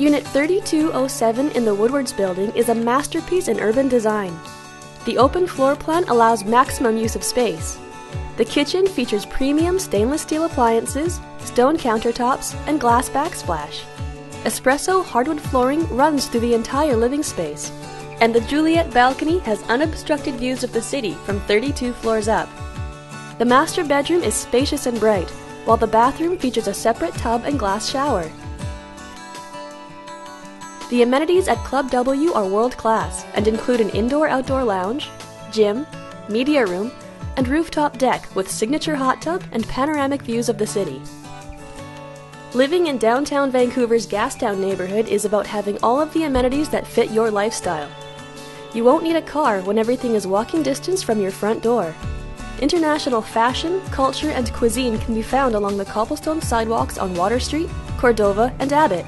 Unit 3207 in the Woodwards Building is a masterpiece in urban design. The open floor plan allows maximum use of space. The kitchen features premium stainless steel appliances, stone countertops, and glass backsplash. Espresso hardwood flooring runs through the entire living space, and the Juliet balcony has unobstructed views of the city from 32 floors up. The master bedroom is spacious and bright, while the bathroom features a separate tub and glass shower. The amenities at Club W are world class and include an indoor outdoor lounge, gym, media room, and rooftop deck with signature hot tub and panoramic views of the city. Living in downtown Vancouver's Gastown neighborhood is about having all of the amenities that fit your lifestyle. You won't need a car when everything is walking distance from your front door. International fashion, culture, and cuisine can be found along the cobblestone sidewalks on Water Street, Cordova, and Abbott.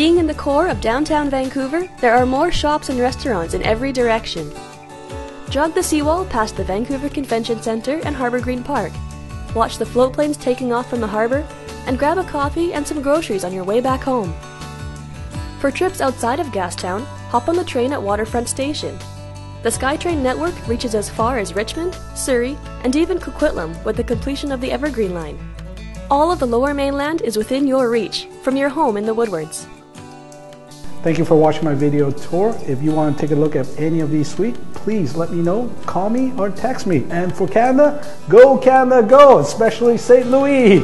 Being in the core of downtown Vancouver, there are more shops and restaurants in every direction. Jog the seawall past the Vancouver Convention Centre and Harbour Green Park. Watch the float planes taking off from the harbour and grab a coffee and some groceries on your way back home. For trips outside of Gastown, hop on the train at Waterfront Station. The SkyTrain network reaches as far as Richmond, Surrey, and even Coquitlam with the completion of the Evergreen Line. All of the lower mainland is within your reach from your home in the Woodwards. Thank you for watching my video tour. If you want to take a look at any of these suites, please let me know. Call me or text me. And for Canada, go Canada, go, especially St. Louis.